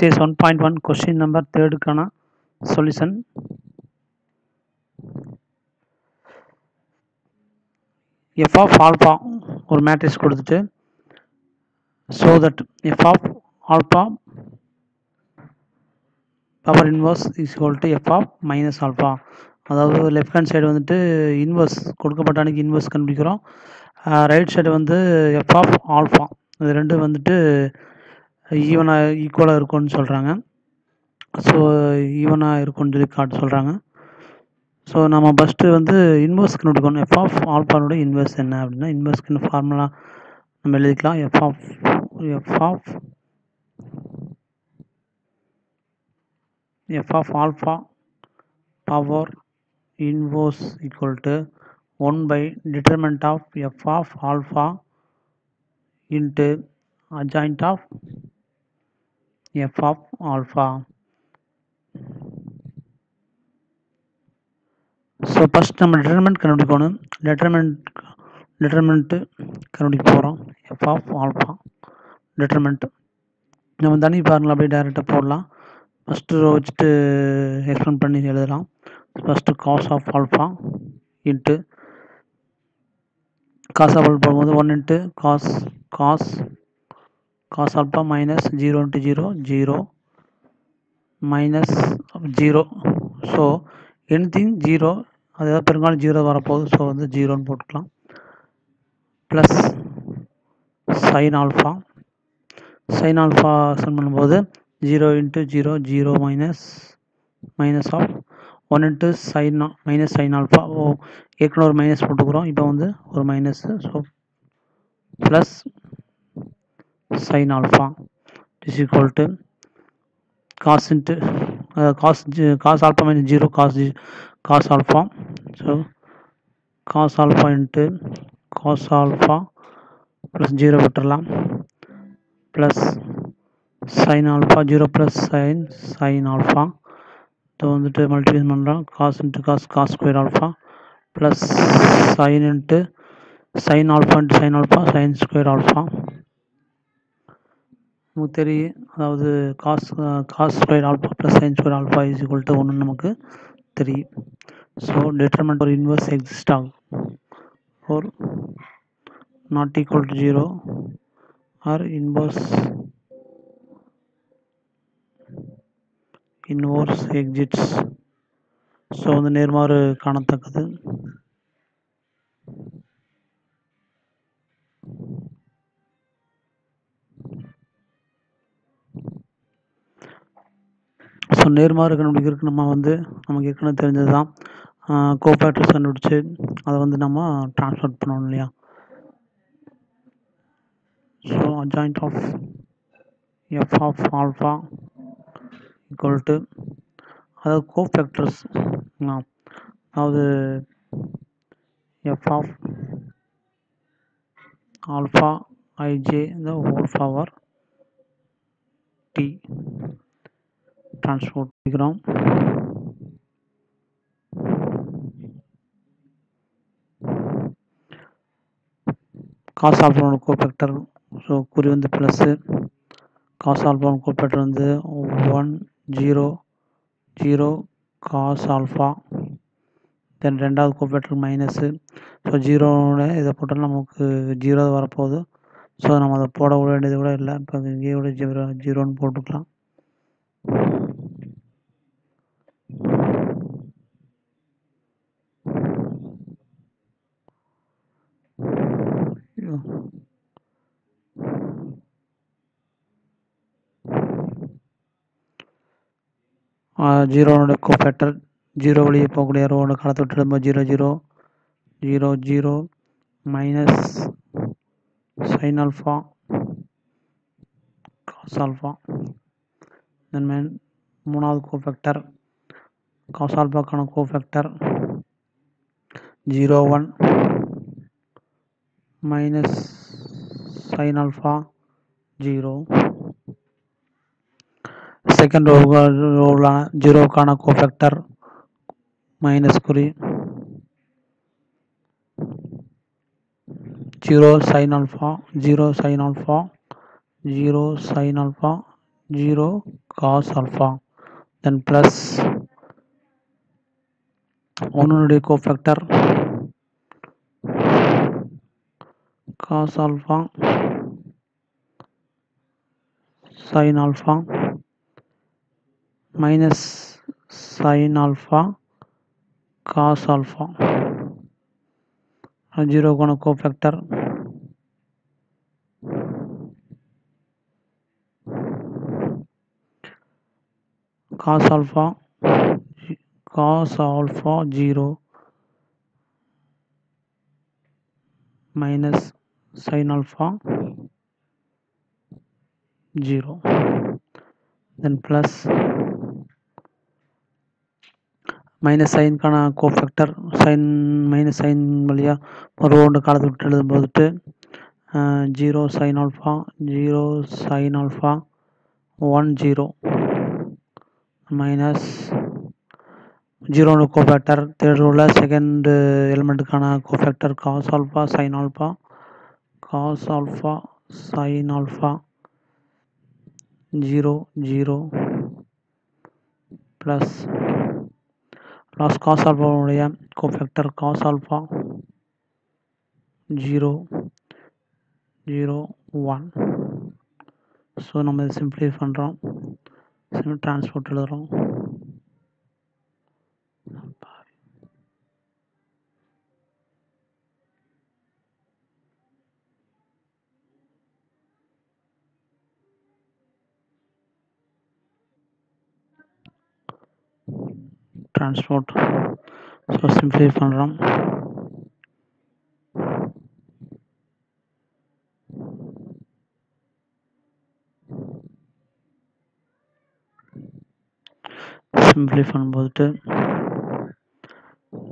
Exercise one point one question number தேர்டுக்கான solution F of alpha ஒரு matrix கொடுத்துட்டு so that f of alpha power inverse is equal to f of minus alpha அதாவது left hand side வந்துட்டு inverse கொடுக்கப்பட்ட அன்னைக்கு inverse கண்டுபிடிக்கிறோம். Right side வந்து F of alpha இது ரெண்டும் வந்துட்டு ஈவனாக ஈக்குவலாக இருக்கும்னு சொல்கிறாங்க ஸோ ஈவனாக இருக்கும்னு சொல்லி காட்டு சொல்கிறாங்க ஸோ நம்ம ஃபஸ்ட்டு வந்து இன்வர்ஸ் கண்டுபிடிக்கணும் எஃப் ஆஃப் ஆல்பானோட இன்வெர்ஸ் என்ன அப்படின்னா இன்வர்ஸ்க்குன்னு ஃபார்முலா நம்ம எழுதிக்கலாம். F of f of f of alpha power inverse equal to one by determinant of f of alpha into adjoint of f of alpha. So first நம்ம determinant கண்டுபிடிக்கணும். Determinant determinant கண்டுபிடிக்க போகிறோம் F of alpha determinant நம்ம தனி பாருங்கள் அப்படியே டேரெக்டாக போடலாம். ஃபஸ்ட்டு ரோ வச்சுட்டு எக்ஸ்பிளைன் பண்ணி எழுதலாம். First cos of alpha into cos of alpha one into cos cos cos alpha minus zero into zero zero minus zero so anything zero அதாவது ஏதாவது ஜீரோ வரப்போகுது. ஸோ வந்து ஜீரோன்னு போட்டுக்கலாம். Plus sine alpha sine alpha send பண்ணும்போது zero into zero zero minus minus of one into sine minus sine alpha oh ஏற்கனவே ஒரு minus போட்டுக்கிறோம். இப்போ வந்து ஒரு minus so plus sine alpha is equal to cos into cos cos alpha minus zero cos cos alpha so cos alpha into cos alpha plus zero விட்டுடலாம் plus sine alpha zero plus sine sine alpha so வந்துட்டு multiplication பண்ணுறோம் cos into cos cos square alpha plus sine into sine alpha into sine alpha sine square alpha நமக்கு தெரியும் அதாவது cos cos square alpha plus sine square alpha is equal to ஒன்று நமக்கு தெரியும் so determinant ஒரு inverse exist ஆகும். Or not equal to 0 or inverse inverse exits. So வந்து நேர்மாறு காணத்தக்கது. ஸோ நேர்மாறு கண்டுபிடிக்கிறதுக்கு நம்ம வந்து நமக்கு ஏற்கனவே தெரிஞ்சது தான் கோஃபேக்டர்ஸ் கண்டுபிடிச்சு அதை வந்து நம்ம ட்ரான்ஸ்ஃபர் பண்ணணும் இல்லையா? So joint of f of alpha equal to அதாவது கோஃபேக்டர்ஸ் அதாவது எஃப் ஆஃப் ஆல்ஃபா ஐஜே இந்த ஹோல் பவர் டி டிரான்ஸ்போர்ட் பண்ணிக்கிறோம் காஸ் ஆல்பாவோட கோஃபேக்டர் ஸோ குறி வந்து ப்ளஸ்ஸு காஸ் ஆல்பாவோட கோஃபேக்டர் வந்து one zero zero cos alpha then ரெண்டாவது கோஃபேக்டர் மைனஸு ஸோ ஜீரோவோட இதை போட்டாலும் நமக்கு ஜீரோ வரப்போகுது. ஸோ நம்ம அதை போட வேண்டியது கூட இல்லை. இப்போ இங்கேயே கூட ஜீரோ ஜீரோன்னு போட்டுக்கலாம். ஜீரோனோட கோஃபேக்டர் ஜீரோ வழியே போகக்கூடிய ரோட காலத்தை விட்டு zero zero zero zero minus sine alpha cos alpha then man மூணாவது cofactor cos ஆல்ஃபாக்கான cofactor zero one minus sine alpha zero second ரோவில் ஜீரோக்கான கோஃபேக்டர் மைனஸ் குறி zero sine alpha zero sine alpha zero sine alpha zero cos alpha then plus ஒன்னுடைய cofactor cos alpha sine alpha minus sine alpha cos alpha ஜீரோக்கான cofactor cos alpha cos alpha 0 minus sin alpha 0 then plus minus சைனுக்கான cofactor sine minus sine வழியாக ஒரு round காலத்தை விட்டு எழுதும் போதுட்டு zero sine alpha zero sine alpha one zero minus ஜீரோனு cofactor third ரோவில் second எலிமெண்ட்டுக்கான cofactor cos alpha sine alpha cos alpha sine alpha zero zero plus last cos ஆல்ஃபாவுடைய cofactor cos alpha zero zero one so நம்ம இதை simplify பண்ணுறோம் transport எழுதுகிறோம் transport so simplify பண்ணுறோம் simply பண்ணும்போதுட்டு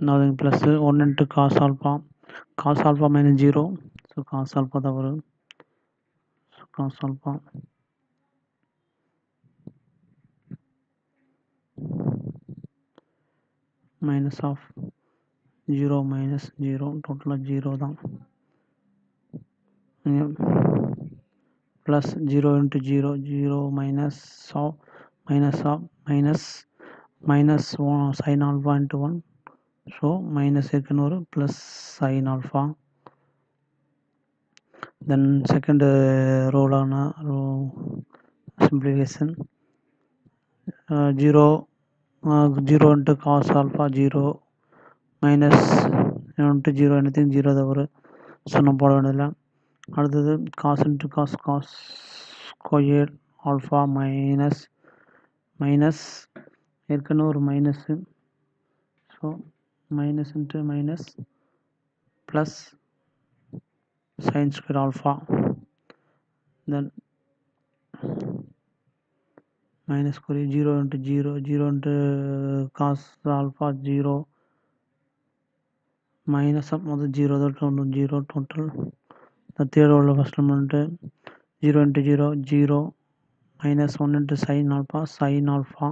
nothing plus one into cos alpha cos alpha minus zero so cos alpha தான் வரும் so cos alpha minus of zero minus zero டோட்டலாக zero தான் plus zero into zero zero minus of minus of minus minus one sine alpha into one so minus இருக்குன்னு ஒரு plus sine alpha then second ரோலான row simplification zero zero into cos alpha zero minus into zero எனத்தையும் zero தான் வரும் so நம்ம போட வேண்டியதில்லை அடுத்தது cos into cos cos square alpha minus minus ஏற்கனவே ஒரு minus so minus into minus plus science square alpha then minus ಕೊಡಿ zero into zero zero into cos alpha zero minus of மொத்தம் ஜீரோ தான் total zero total இந்த third உள்ள first வந்துட்டு zero into zero zero minus one into sine alpha sine alpha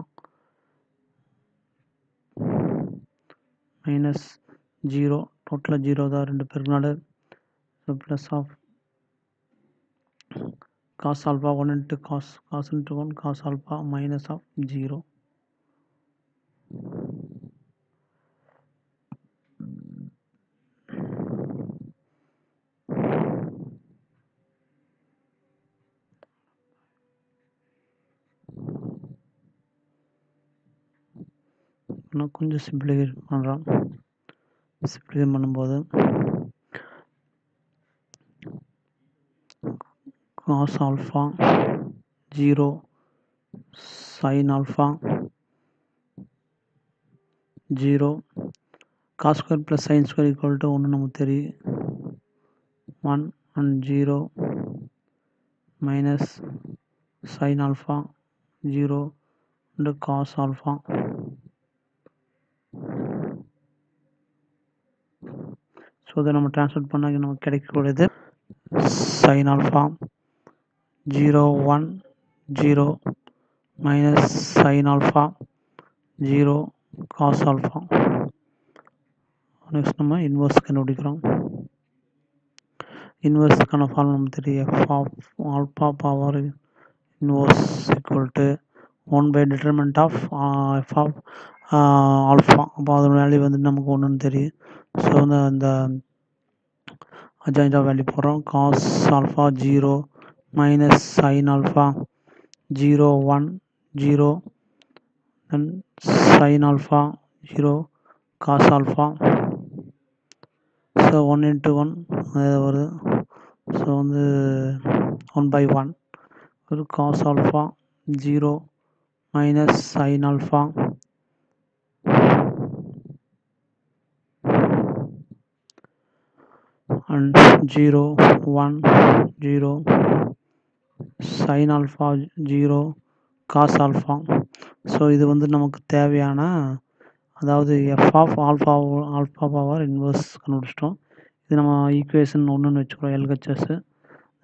minus zero டோட்டலாக zero தான் ரெண்டு பேருக்குனால. So plus of cos alpha 1 into cos cos into 1 cos alpha minus of 0 இன்னும் கொஞ்சம் simplify பண்ணுறோம் simplify பண்ணும்போது cos alpha zero sine alpha zero cos square plus sine square equal to ஒன்று நமக்கு தெரியும் one and zero minus sine alpha zero and cos alpha so இதை நம்ம transfer பண்ணால் நமக்கு கிடைக்கக்கூடியது. Sine alpha zero one zero minus sine alpha zero cos alpha next நம்ம inverse கண்டுபிடிக்கிறோம். இன்வெர்ஸ்க்கான ஃபார்ம் நம்ம தெரியும். F of alpha power inverse equal to one by determinant of f of alpha அப்போ அதோட வேல்யூ வந்து நமக்கு ஒன்றுன்னு தெரியும். ஸோ வந்து அந்த அஜாயிண்டா வேல்யூ போடுறோம். Cos alpha zero minus sine alpha zero one zero then sine alpha zero cos alpha so one into one வருது. ஸோ வந்து ஒன் பை ஒன் ஒரு cos alpha zero minus sine alpha and 0 1 0 sine alpha zero cos alpha so இது வந்து நமக்கு தேவையான அதாவது f of alpha alpha power inverse கண்டுபிடிச்சிட்டோம். இது நம்ம ஈக்குவேஷன் ஒன்றுன்னு வச்சுக்கிறோம் எல்ஹெச்எஸ்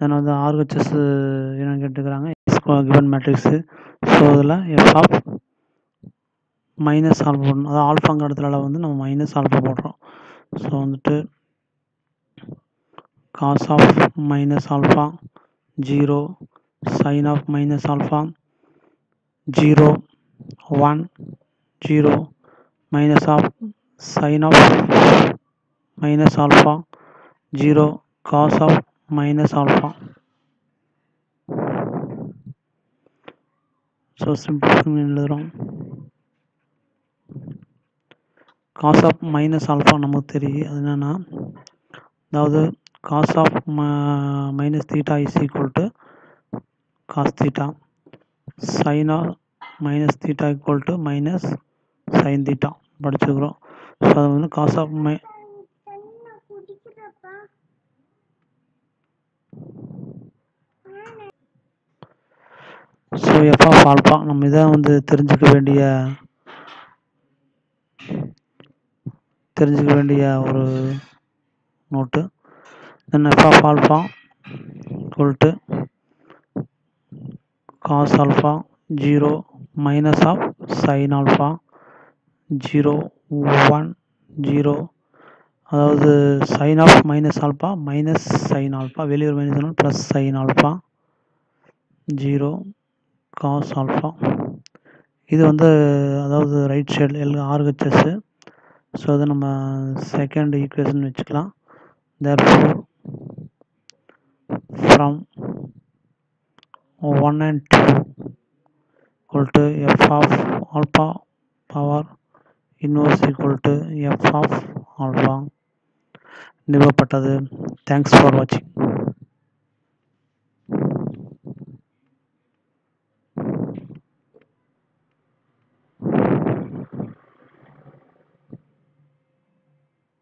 தென் வந்து ஆர்ஹெச்எஸ் என்னன்னு கேட்டுக்கிறாங்க கிவன் மேட்ரிக்ஸு ஸோ இதில் எஃப் ஆஃப் மைனஸ் ஆல்ஃபா போடணும். அதாவது ஆல்ஃபாங்கிற இடத்துல வந்து நம்ம மைனஸ் ஆல்ஃபா போடுறோம். ஸோ வந்துட்டு cos of minus alpha 0 sin of minus alpha 0 1 0 minus of sin of minus alpha 0 cos of minus alpha so simple எழுதுகிறோம் காஸ் ஆஃப் மைனஸ் ஆல்ஃபா நமக்கு தெரியும் அது என்னென்னா அதாவது cos of uh, minus theta is equal to cos theta sin of minus theta equal to minus sin theta படிச்சுக்கிறோம் so அது வந்து cos of my so f of alpha நம்ம இதை வந்து தெரிஞ்சுக்க வேண்டிய தெரிஞ்சுக்க வேண்டிய ஒரு note then f of alpha equal to cos alpha 0 minus of sin alpha 0 1 0 அதாவது sine of minus alpha minus sine alpha வெளியூர் minus plus sine alpha zero cos alpha இது வந்து அதாவது right side L RHS so அதை நம்ம second equation வச்சுக்கலாம். There four from 1 and 2 equal to f of alpha power inverse equal to f of alpha நிறுவப்பட்டது thanks for வாட்சிங்